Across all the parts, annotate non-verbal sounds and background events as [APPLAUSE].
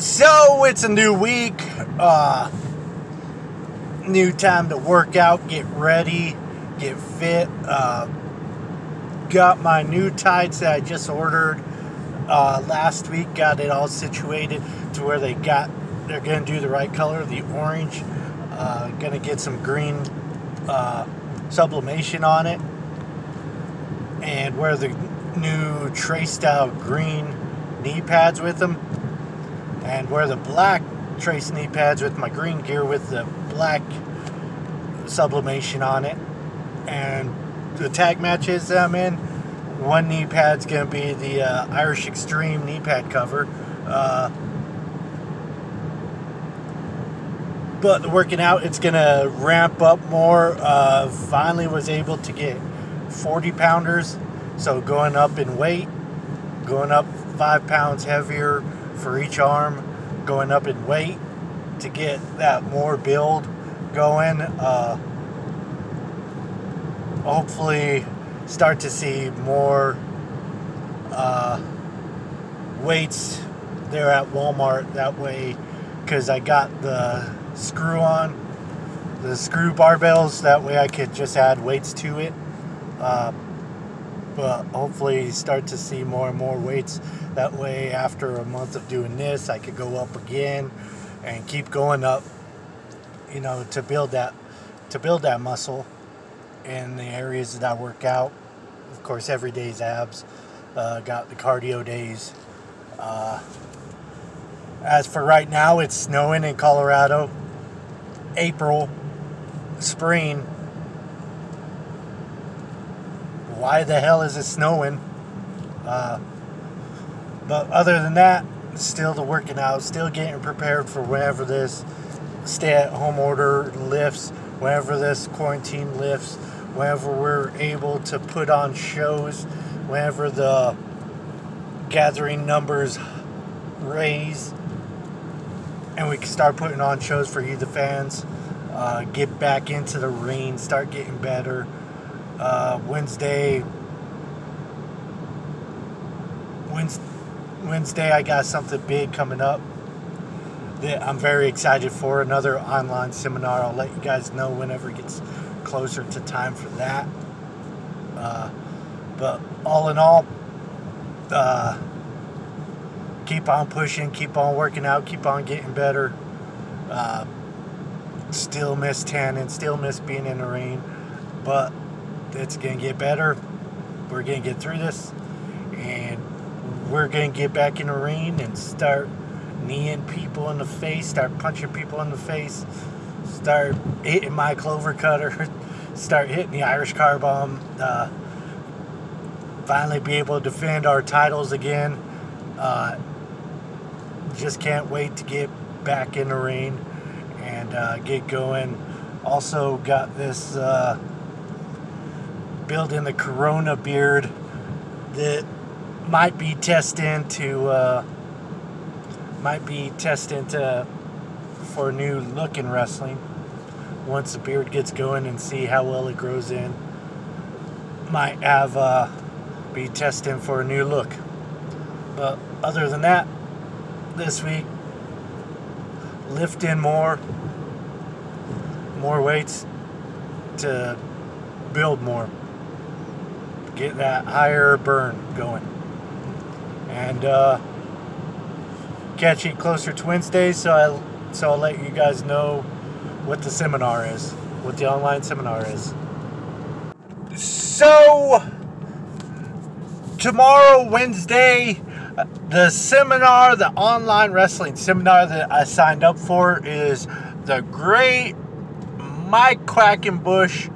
So it's a new week, uh, new time to work out, get ready, get fit. Uh, got my new tights that I just ordered uh, last week. Got it all situated to where they got. They're gonna do the right color, the orange. Uh, gonna get some green uh, sublimation on it, and wear the new Trace style green knee pads with them and wear the black trace knee pads with my green gear with the black sublimation on it. And the tag matches that I'm in, one knee pad's going to be the uh, Irish Xtreme knee pad cover. Uh, but working out, it's going to ramp up more. Uh, finally was able to get 40 pounders. So going up in weight, going up five pounds heavier for each arm, going up in weight to get that more build going. Uh, hopefully, start to see more uh, weights there at Walmart that way because I got the screw on the screw barbells that way I could just add weights to it. Uh, but hopefully start to see more and more weights. That way after a month of doing this i could go up again and keep going up you know to build that to build that muscle in the areas that i work out. Of course every day's abs uh, got the cardio days. Uh, as for right now it's snowing in colorado. April spring why the hell is it snowing? Uh, but other than that, still the working out, still getting prepared for whenever this stay at home order lifts, whenever this quarantine lifts, whenever we're able to put on shows, whenever the gathering numbers raise, and we can start putting on shows for you, the fans. Uh, get back into the ring, start getting better uh, Wednesday. Wednesday, I got something big coming up that I'm very excited for. Another online seminar. I'll let you guys know whenever it gets closer to time for that. Uh, but all in all, uh, keep on pushing, keep on working out, keep on getting better. Uh, still miss tanning, still miss being in the rain, but it's going to get better. We're going to get through this. And we're going to get back in the ring and start kneeing people in the face, start punching people in the face, start hitting my clover cutter, [LAUGHS] start hitting the Irish car bomb. Uh, finally be able to defend our titles again. Uh, just can't wait to get back in the ring and uh, get going. Also, got this uh, building the Corona beard that might be testing to uh, might be testing to for a new look in wrestling. Once the beard gets going and see how well it grows in, might have uh, be testing for a new look. But other than that, this week lifting more, more weights to build more get that higher burn going. And uh, catch you closer to Wednesday, so I so I'll let you guys know what the seminar is, what the online seminar is. So tomorrow, Wednesday, the seminar, the online wrestling seminar that I signed up for is the great Mike Quackenbush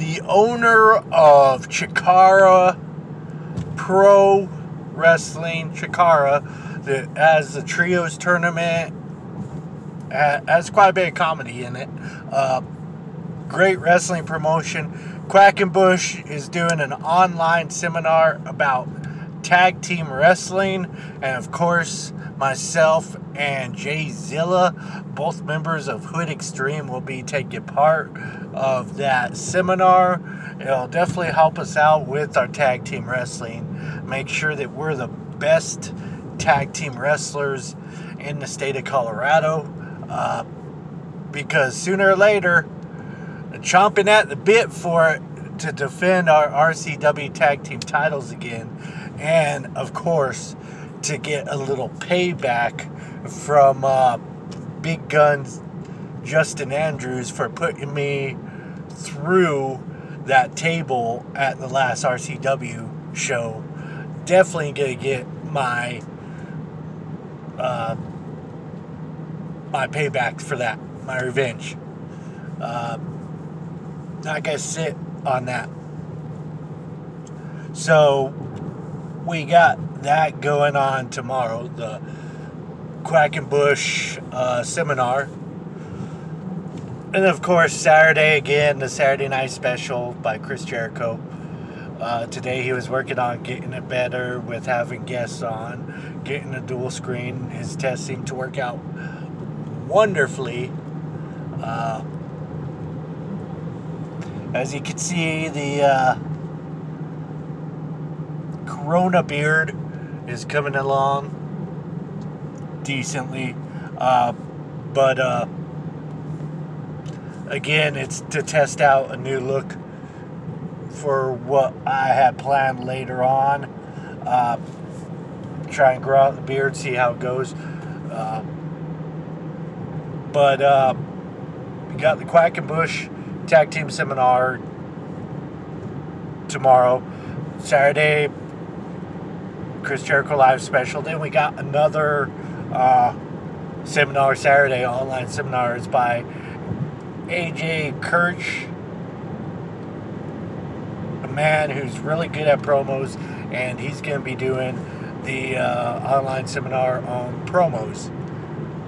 the owner of Chikara Pro Wrestling, Chikara, that has the trios tournament, has quite a bit of comedy in it. Uh, great wrestling promotion. Quackenbush is doing an online seminar about tag team wrestling, and of course, myself and Jzilla, both members of Hood Extreme, will be taking part of that seminar. It'll definitely help us out with our tag team wrestling. Make sure that we're the best tag team wrestlers in the state of Colorado. Uh, because sooner or later, chomping at the bit for it to defend our RCW tag team titles again. And of course, to get a little payback from uh, Big Guns Justin Andrews for putting me through that table at the last RCW show. Definitely gonna get my uh, my payback for that, my revenge. Uh, not gonna sit on that. So we got that going on tomorrow. The Quackenbush uh, seminar. And of course, Saturday again, the Saturday Night Special by Chris Jericho. Uh, today he was working on getting it better with having guests on, getting a dual screen. His test seemed to work out wonderfully. Uh, as you can see, the uh, Corona beard is coming along decently. Uh, but uh, again, it's to test out a new look for what I had planned later on. Uh, try and grow out the beard, see how it goes. Uh, but uh, we got the Quackenbush tag team seminar tomorrow. Saturday, Chris Jericho Live special. Then we got another uh, seminar Saturday, online seminars by AJ Kirsch, a man who's really good at promos, and he's going to be doing the uh, online seminar on promos.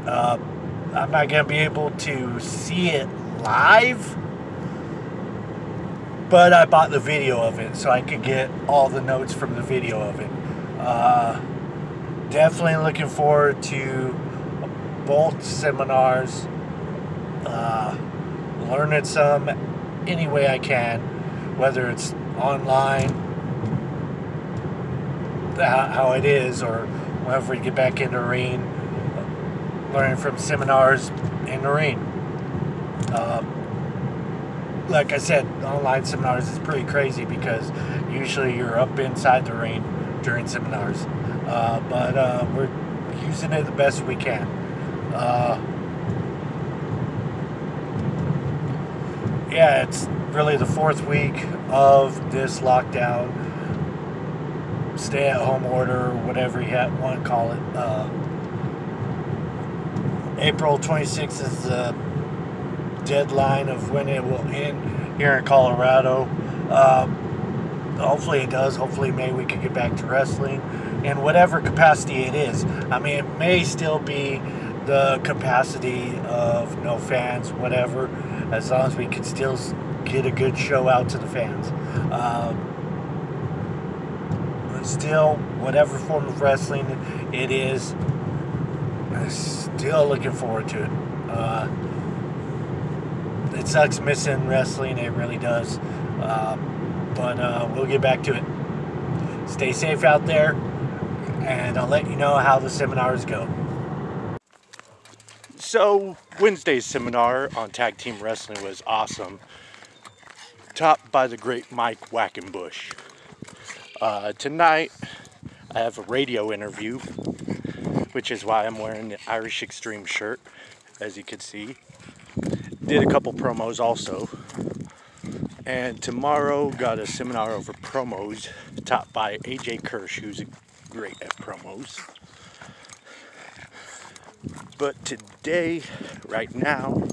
Uh, I'm not going to be able to see it live, but I bought the video of it so I could get all the notes from the video of it. Uh, definitely looking forward to both seminars. Uh, learning some any way I can, whether it's online, how it is, or whenever we get back into rain, learning from seminars in the ring. Uh, like I said, online seminars is pretty crazy because usually you're up inside the rain during seminars. Uh, but uh, we're using it the best we can. Uh, yeah, it's really the fourth week of this lockdown, stay at home order, whatever you want to call it. Uh, April 26th is the deadline of when it will end here in Colorado. Um, hopefully it does. Hopefully, May we can get back to wrestling in whatever capacity it is. I mean, it may still be the capacity of no fans, whatever, as long as we can still get a good show out to the fans. Um, still, whatever form of wrestling it is, still looking forward to it. Uh, it sucks missing wrestling, it really does. Uh, but uh, we'll get back to it. Stay safe out there, and I'll let you know how the seminars go. So, Wednesday's seminar on tag team wrestling was awesome. Topped by the great Mike Quackenbush. Uh, tonight, I have a radio interview, which is why I'm wearing the Irish Xtreme shirt, as you can see. Did a couple promos also. And tomorrow got a seminar over promos taught by AJ Kirsch, who's great at promos. But today, right now,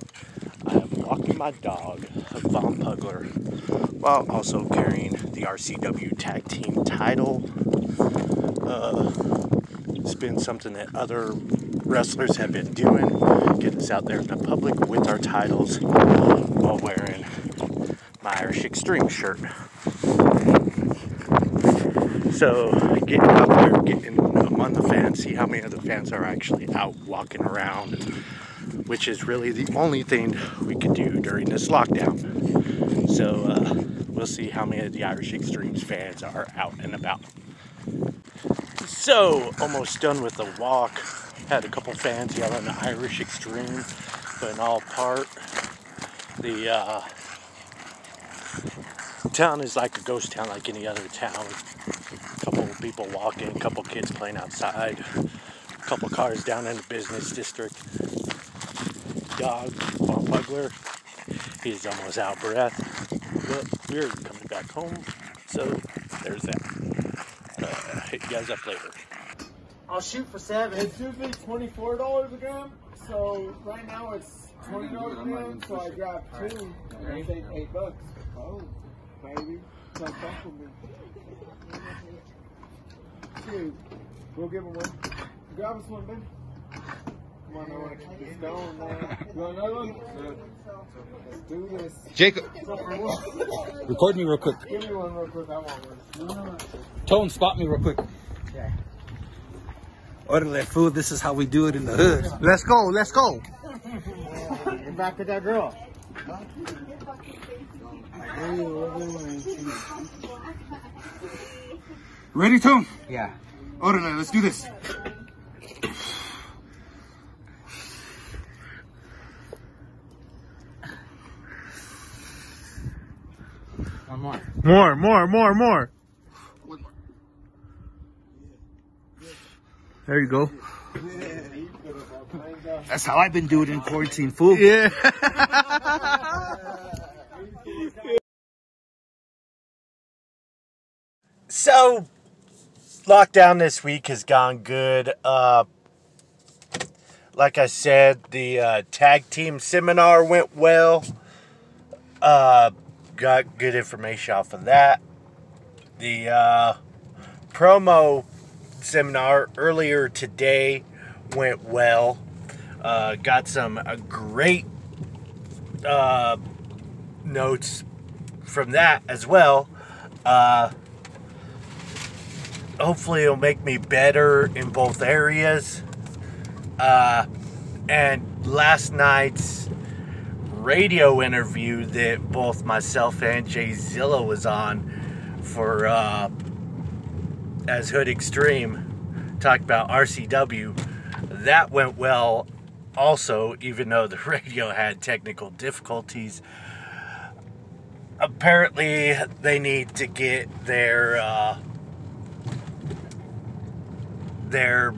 I'm walking my dog, a Von Pugler, while also carrying the RCW Tag Team title. Uh, it's been something that other wrestlers have been doing, get us out there in the public with our titles while wearing my Irish Xtreme shirt. So getting out there, getting among the fans, see how many of the fans are actually out walking around, which is really the only thing we could do during this lockdown. So uh, we'll see how many of the Irish Xtremes fans are out and about. So, almost done with the walk. Had a couple fans yelling Irish Xtreme, but in all part, the uh, town is like a ghost town like any other town. A couple people walking, a couple kids playing outside, a couple cars down in the business district. Dog, Paul Pugler, he's almost out of breath. But we're coming back home, so there's that. Uh, hit you guys up later. I'll shoot for seven. It's usually twenty-four dollars a gram. So right now it's twenty dollars a gram. So I grab two and I take eight bucks. Oh, baby, come fuck with me. Dude, we'll give him one. Grab us one, Ben. Come on, I want to keep this going, man. You want another one? Let's do this. Jacob, So for what? record me real quick. Give me one real quick. I want one. Tone, spot me real quick. Okay. Orderly food, this is how we do it in the hood. Let's go, let's go. Get back with that girl. Ready, Tone? Yeah. Orderly, let's do this. More. More, more, more. There you go. That's how I've been doing in quarantine, fool. Yeah. [LAUGHS] so, lockdown this week has gone good. Uh, like I said, the uh, tag team seminar went well. Uh, got good information off of that. The uh, promo seminar earlier today went well. Uh, got some uh, great uh, notes from that as well. Uh, hopefully, it'll make me better in both areas. Uh, and last night's radio interview that both myself and Jzilla was on for uh, as Hood Extreme talked about RCW. That went well also, even though the [LAUGHS] radio had technical difficulties. Apparently, they need to get their uh, their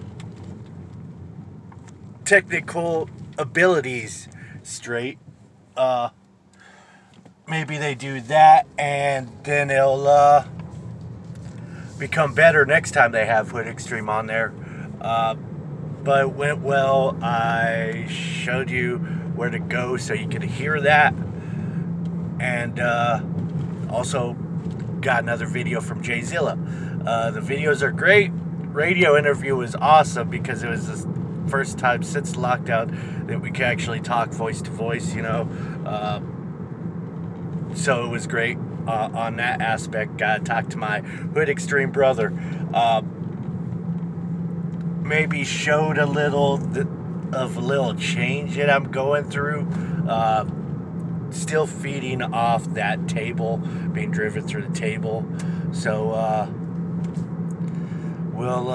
technical abilities straight. Uh, maybe they do that, and then it'll uh, become better next time they have Hood Extreme on there. Uh, but it went well. I showed you where to go so you could hear that. And uh, also got another video from Jzilla. Uh, the videos are great. Radio interview was awesome because it was the first time since lockdown that we can actually talk voice to voice, you know. Uh, so it was great uh, on that aspect. Got to talk to my Hood Extreme brother. Uh, maybe showed a little th- of a little change that I'm going through. Uh, still feeding off that table, being driven through the table. So uh, we'll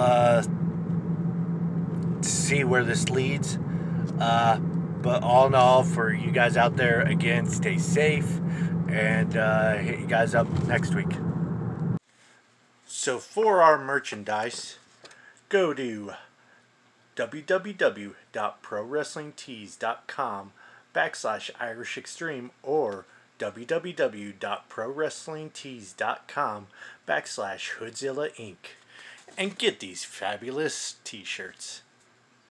see where this leads. Uh, but all in all, for you guys out there, again, stay safe and uh, hit you guys up next week. So for our merchandise, go to www.prowrestlingtees.com backslash Irish Xtreme or www.prowrestlingtees.com backslash Hoodzilla Inc. and get these fabulous t-shirts.